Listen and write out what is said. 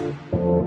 Música